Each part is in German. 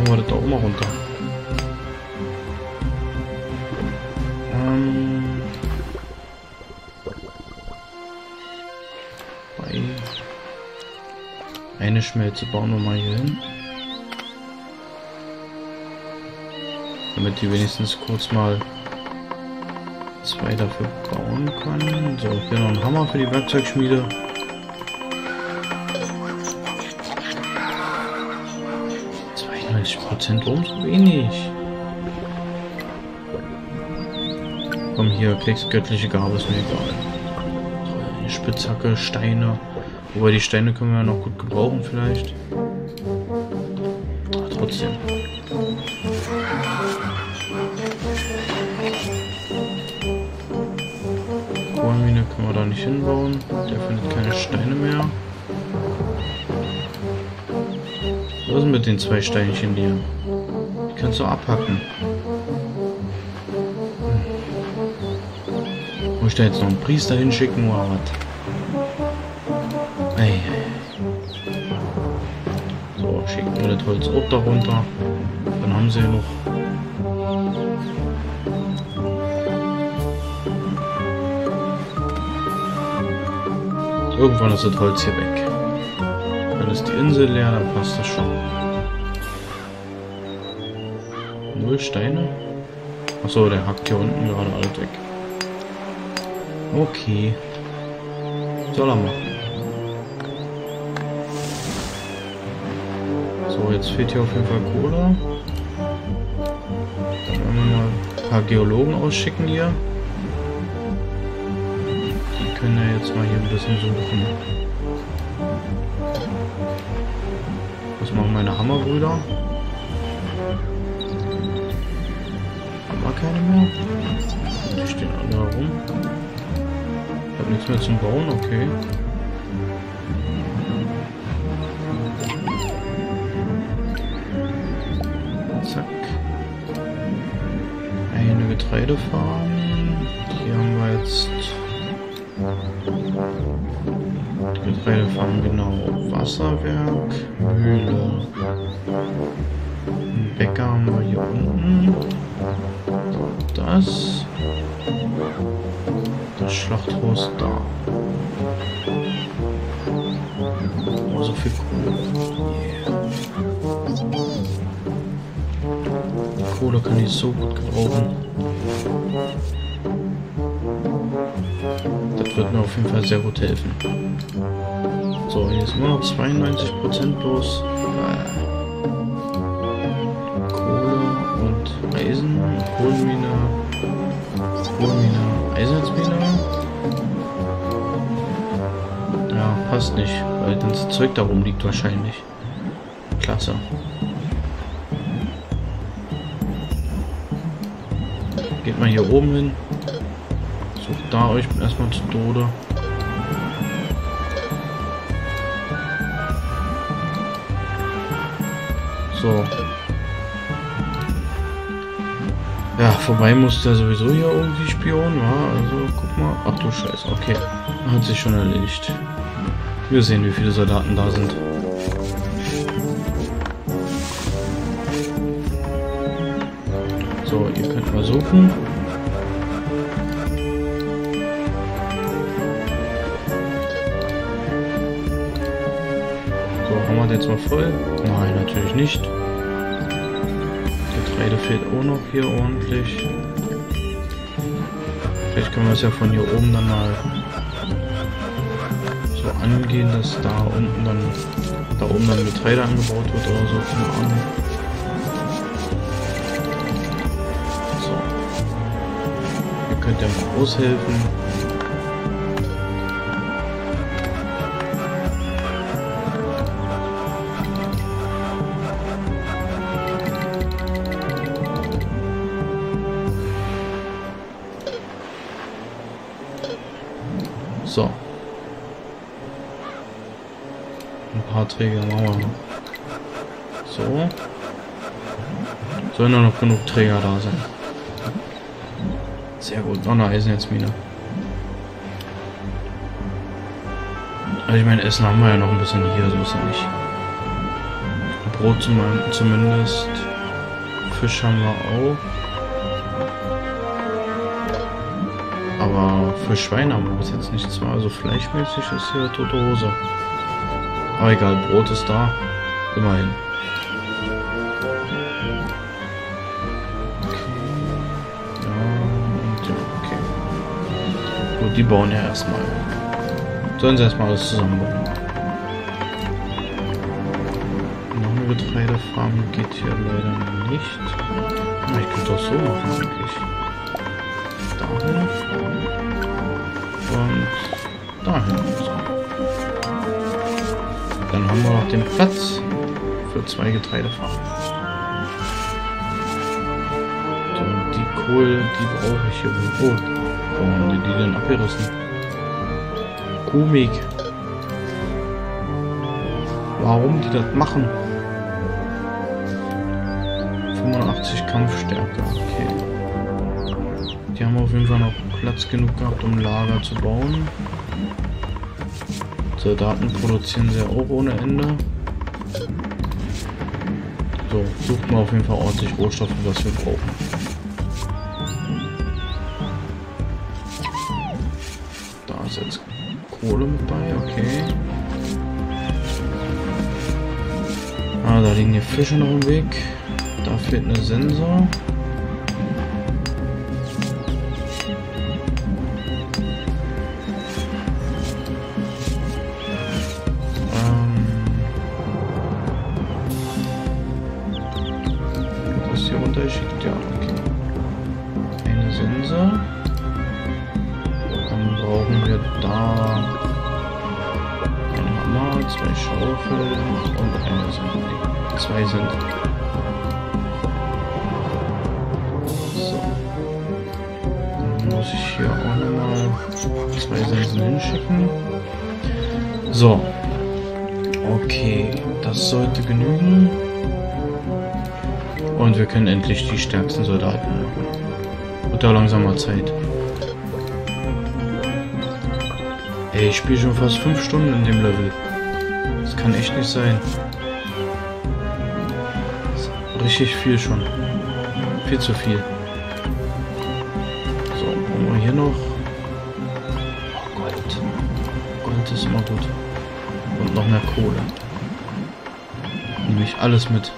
machen wir das da auch mal runter. Eine Schmelze bauen wir mal hier hin. Damit die wenigstens kurz mal zwei dafür bauen können. So, hier noch ein Hammer für die Werkzeugschmiede. Prozent um so wenig. Komm hier, kriegst göttliche Gabe, ist mir egal. Spitzhacke, Steine. Wobei die Steine können wir ja noch gut gebrauchen vielleicht. Aber trotzdem. Kohlmine können wir da nicht hinbauen. Der findet keine Steine mehr. Mit den zwei Steinchen hier? Die kannst du abhacken. Hm. Muss ich da jetzt noch einen Priester hinschicken oder was? Ey. So, schicken wir das Holz auch darunter. Dann haben sie ja noch. Irgendwann ist das Holz hier weg. Dann ist die Insel leer, dann passt das schon. Null Steine? Achso, der hackt hier unten gerade alles weg. Okay. Soll er machen. So, jetzt fehlt hier auf jeden Fall Kohle. Dann werden wir mal ein paar Geologen ausschicken hier. Die können ja jetzt mal hier ein bisschen suchen. Was machen meine Hammerbrüder? Haben wir keine mehr? Die stehen alle herum. Ich habe nichts mehr zum Bauen, okay. Zack. Eine Getreidefarm. Getreidefarm, genau. Wasserwerk, Mühle. Bäcker haben wir hier unten. Das. Das Schlachthaus da. Oh, so viel Kohle. Yeah. Kohle kann ich so gut gebrauchen. Das wird mir auf jeden Fall sehr gut helfen. So, hier ist immer noch 92% bloß. Kohle und Eisen, Kohlenmine, Kohlenmine, Eisenerzmine. Ja, passt nicht, weil das Zeug da rum liegt wahrscheinlich. Klasse. Geht mal hier oben hin. Sucht da euch erstmal zu Tode. So. Ja, vorbei muss der sowieso hier irgendwie Spion, ja. Also guck mal. Ach du Scheiße, okay. Hat sich schon erledigt. Wir sehen, wie viele Soldaten da sind. So, ihr könnt mal wir jetzt mal voll? Nein, natürlich nicht. Getreide fehlt auch noch hier ordentlich. Vielleicht können wir es ja von hier oben dann mal so angehen, dass da unten dann da oben dann Getreide angebaut wird oder so, keine Ahnung. So. Ihr könnt ja mal aushelfen. Träger machen. So. Sollen nur noch genug Träger da sein. Sehr gut. Noch eine Eisennetzmine. Also ich meine, Essen haben wir ja noch ein bisschen hier, so ist ja nicht. Brot zum, zumindest. Fisch haben wir auch. Aber für Schweine haben wir bis jetzt nichts mehr. Also fleischmäßig ist hier tote Hose. Aber egal, Brot ist da. Immerhin. Gut, die bauen ja erstmal. Sollen sie erstmal alles zusammenbauen. Noch eine Getreidefarm geht hier leider nicht. Ich könnte auch so machen eigentlich. Dahin. Und dahin. Dann haben wir noch den Platz für zwei Getreidefarmen. So, die Kohle, die brauche ich hier wohl. Oh, Warum haben die die denn abgerissen? Komik. Warum die das machen? 85 Kampfstärke, okay. Die haben auf jeden Fall noch Platz genug gehabt, um Lager zu bauen. Soldaten produzieren sie auch ohne Ende. So, sucht mal auf jeden Fall ordentlich Rohstoffe, was wir brauchen. ist jetzt Kohle mit bei, okay. Ah, da liegen die Fische noch im Weg. Da fehlt eine Sensor. Zwei sind. So. Muss ich hier auch nochmal zwei Sensen hinschicken. So. Okay, das sollte genügen. Und wir können endlich die stärksten Soldaten machen. Wird ja langsam mal Zeit. Ey, ich spiele schon fast 5 Stunden in dem Level. Das kann echt nicht sein. Richtig viel schon. Viel zu viel. So, haben wir hier noch. Oh, Gold. Gold ist immer gut. Und noch mehr Kohle. Nehme ich alles mit.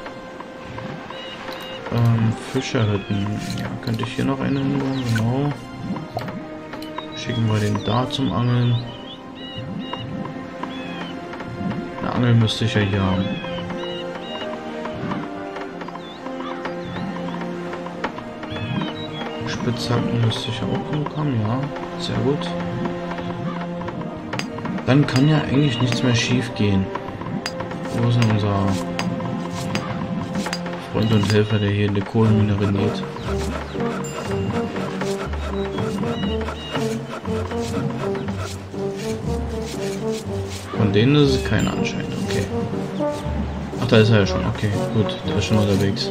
Ähm, Fischerhütten. Ja, könnte ich hier noch einen hinbauen? Genau. Schicken wir den da zum Angeln. Angel müsste ich ja hier haben. Spitzhacken müsste ich auch haben, ja. Sehr gut. Dann kann ja eigentlich nichts mehr schief gehen. Wo ist denn unser Freund und Helfer, der hier in der Kohlenmine reniert? Von denen ist es keiner anscheinend. Okay. Ach, da ist er ja schon. Okay, gut. Der ist schon unterwegs.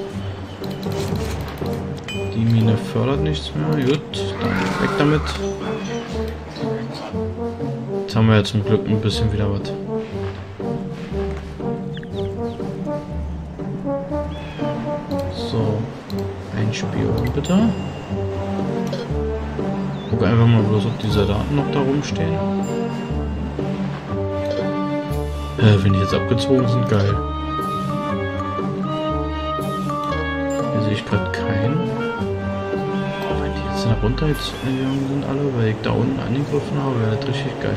Die Mine fördert nichts mehr. Gut, dann weg damit. Jetzt haben wir ja zum Glück ein bisschen wieder was. So, ein Spion bitte. Guck einfach mal bloß, ob diese Daten noch da rumstehen. Äh, wenn die jetzt abgezogen sind, geil. Hier sehe ich gerade keinen. Nach runter jetzt gegangen sind alle, weil ich da unten angegriffen habe, wäre das richtig geil.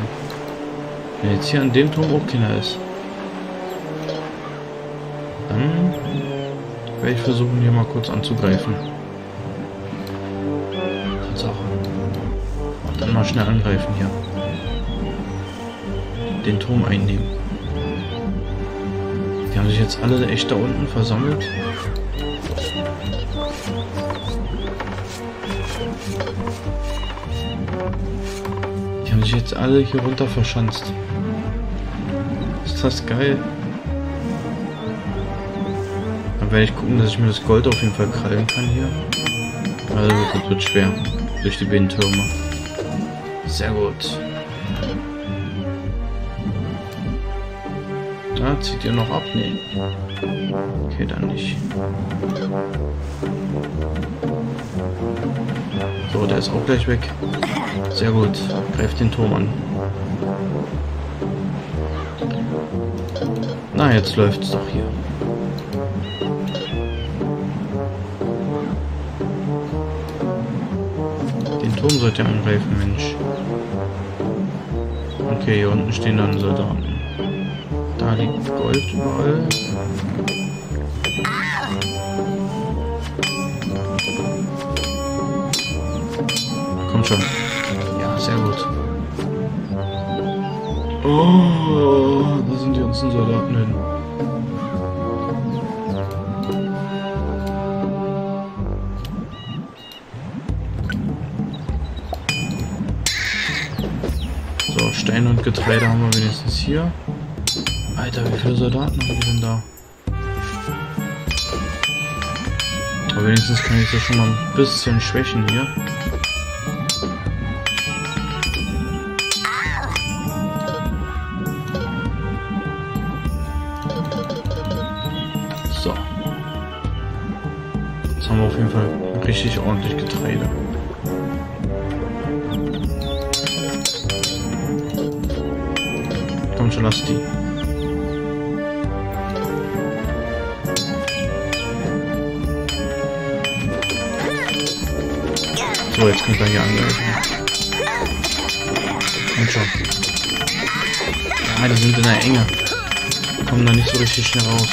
Wenn jetzt hier an dem Turm auch keiner ist. Dann werde ich versuchen, hier mal kurz anzugreifen. Tatsache. Und dann mal schnell angreifen hier. Den Turm einnehmen. Die haben sich jetzt alle echt da unten versammelt. Die haben sich jetzt alle hier runter verschanzt. Ist das geil? Dann werde ich gucken, dass ich mir das Gold auf jeden Fall krallen kann hier. Also das wird schwer. Durch die beiden Türme. Sehr gut. Ja, zieht ihr noch ab? Nee. Okay, dann nicht. So, der ist auch gleich weg. Sehr gut. Greift den Turm an. Na, jetzt läuft's doch hier. Den Turm sollte ihr angreifen, Mensch. Okay, hier unten stehen dann Soldaten. Da liegt Gold überall. Kommt schon. Ja, sehr gut. Oh, da sind die ganzen Soldaten hin. So, Stein und Getreide haben wir wenigstens hier. Alter, wie viele Soldaten haben wir denn da? Aber wenigstens kann ich das schon mal ein bisschen schwächen hier. So. Jetzt haben wir auf jeden Fall richtig ordentlich Getreide. Komm schon, lass die. So, jetzt könnt ihr hier angreifen. Und schon. Ja, die sind in der Enge. Kommen da nicht so richtig schnell raus.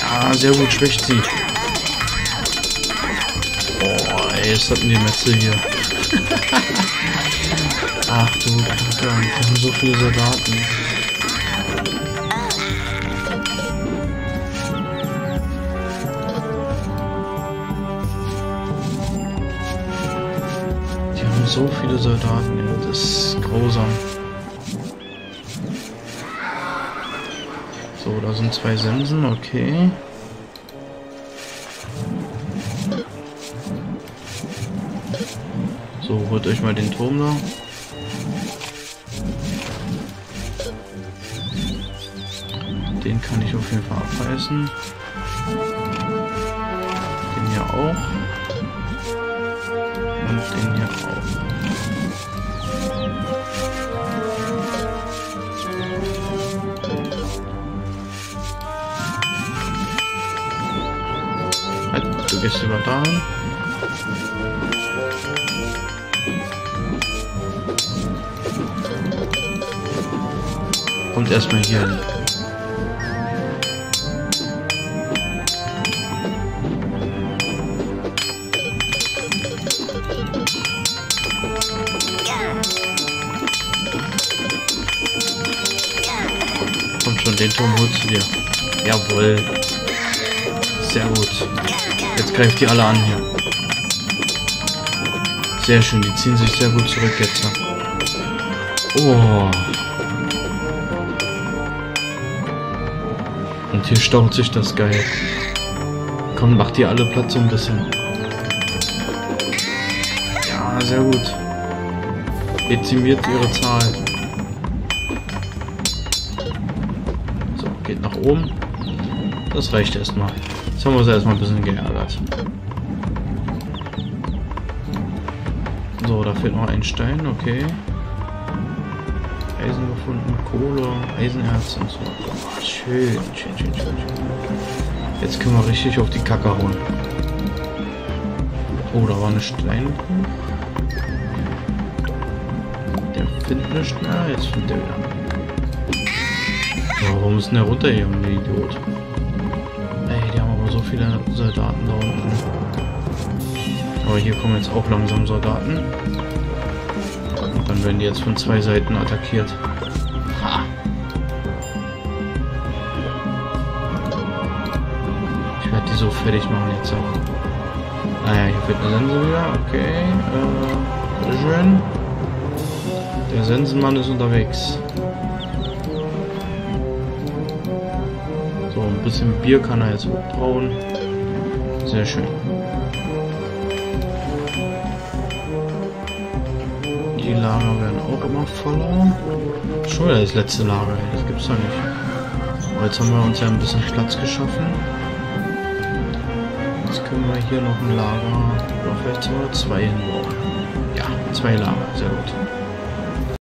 Ja, sehr gut, schwächt sie. Boah, ey, jetzt hatten die Metze hier. Ach du Kacke, wir haben so viele Soldaten. So viele Soldaten, das ist grausam. So, da sind zwei Sensen, okay. So, holt euch mal den Turm da. Den kann ich auf jeden Fall abreißen. Den hier auch. Du gehst über dahin. Kommt erstmal hier hin. Kommt schon, den Turm holst du dir. Jawohl. Sehr gut. Greift die alle an hier. Sehr schön, die ziehen sich sehr gut zurück jetzt. Oh. Und hier staut sich das geil. Komm, macht die alle Platz so ein bisschen. Ja, sehr gut. Dezimiert ihre Zahl. So, geht nach oben. Das reicht erstmal. Jetzt haben wir uns erstmal ein bisschen geärgert. So, da fehlt noch ein Stein, okay. Eisen gefunden, Kohle, Eisenerz und so. Oh, schön, schön, schön, schön, schön. Jetzt können wir richtig auf die Kacke hauen. Oh, da war eine Steinbruch. Der findet nicht mehr, jetzt findet er wieder. Warum ist denn der runtergegangen, der Idiot? Viele Soldaten da unten. Aber hier kommen jetzt auch langsam Soldaten. Und dann werden die jetzt von zwei Seiten attackiert. Ha! Ich werde die so fertig machen jetzt auch. Naja, hier fehlt eine Sense wieder. Okay. Äh, bitteschön. Der Sensenmann ist unterwegs. Ein bisschen Bier kann er jetzt hochbrauen. Sehr schön. die Lager werden auch immer voller. Schon wieder das letzte Lager, das gibt's doch nicht. Aber jetzt haben wir uns ja ein bisschen Platz geschaffen. Jetzt können wir hier noch ein Lager, oder vielleicht sogar zwei hinbauen. Ja, zwei Lager, sehr gut.